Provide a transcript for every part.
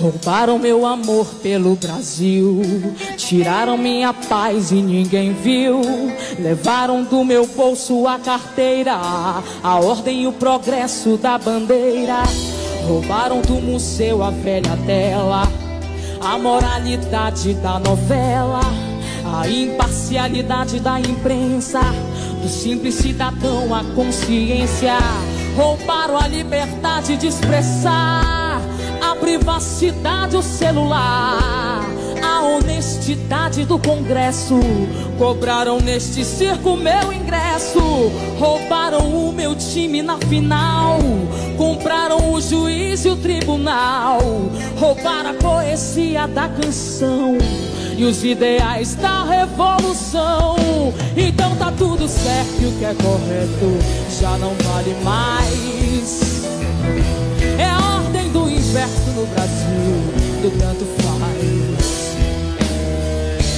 Roubaram meu amor pelo Brasil, tiraram minha paz e ninguém viu. Levaram do meu bolso a carteira, a ordem e o progresso da bandeira. Roubaram do museu a velha tela, a moralidade da novela, a imparcialidade da imprensa, do simples cidadão a consciência. Roubaram a liberdade de expressar privacidade, o celular, a honestidade do Congresso. Cobraram neste circo meu ingresso, roubaram o meu time na final, compraram o juiz e o tribunal, roubaram a poesia da canção e os ideais da revolução. Então tá tudo certo e o que é correto já não vale mais. É a ordem do inverso no Brasil, do tanto faz.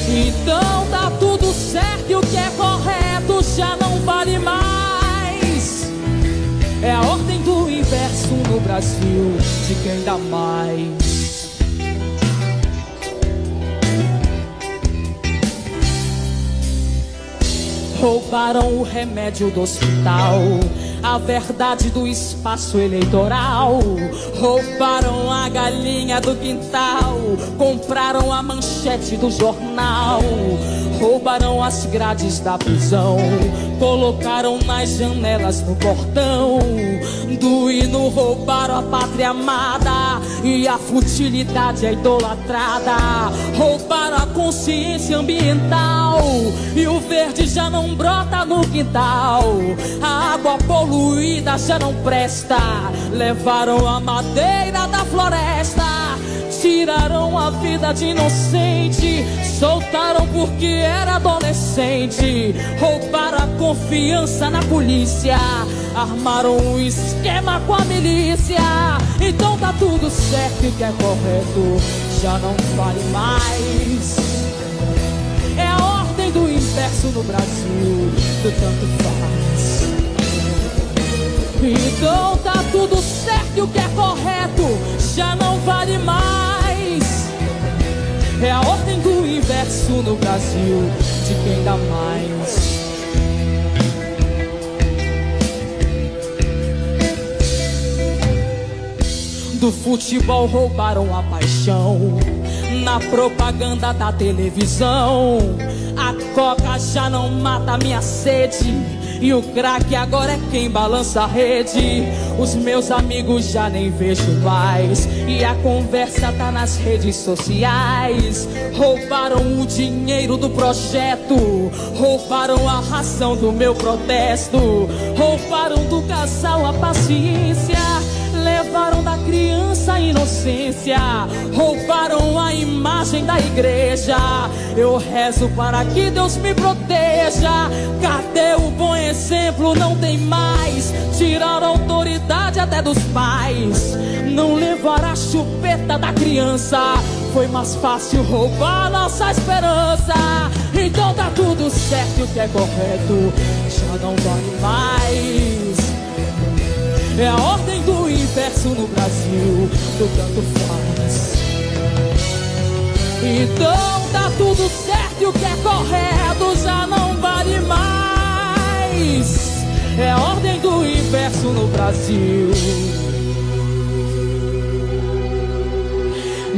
Então tá tudo certo e o que é correto já não vale mais. É a ordem do inverso no Brasil, de quem dá mais. Roubaram o remédio do hospital a verdade do espaço eleitoral. Roubaram a galinha do quintal, compraram a manchete do jornal. Roubaram as grades da prisão, colocaram nas janelas no portão. Do hino roubaram a pátria amada e a futilidade é idolatrada. Roubaram a consciência ambiental e o verde já não brota no quintal. A água poluída já não presta. Levaram a madeira da floresta tiraram a vida de inocente, soltaram porque era adolescente, roubaram a confiança na polícia, armaram um esquema com a milícia. Então tá tudo certo e que é correto já não vale mais. É a ordem do inverso no Brasil, do tanto faz. Então tá tudo certo e o que é correto já não vale no Brasil de quem dá mais. Do futebol roubaram a paixão na propaganda da televisão. A coca já não mata minha sede. E o craque agora é quem balança a rede. Os meus amigos já nem vejo mais. E a conversa tá nas redes sociais. Roubaram o dinheiro do projeto. Roubaram a razão do meu protesto. Roubaram do casal a paciência. Inocência, roubaram a imagem da igreja. Eu rezo para que Deus me proteja. Cadê o bom exemplo? Não tem mais. Tiraram autoridade até dos pais. Não levaram a chupeta da criança. Foi mais fácil roubar nossa esperança. Então tá tudo certo, o que é correto já não vale mais. É a ordem inverso no Brasil, do tanto faz. Então tá tudo certo e o que é correto já não vale mais. É ordem do inverso no Brasil.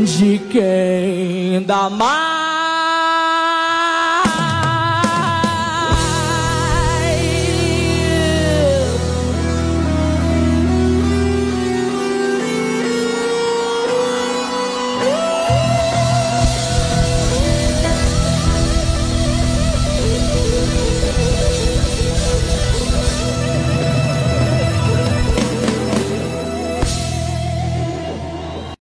De quem dá mais.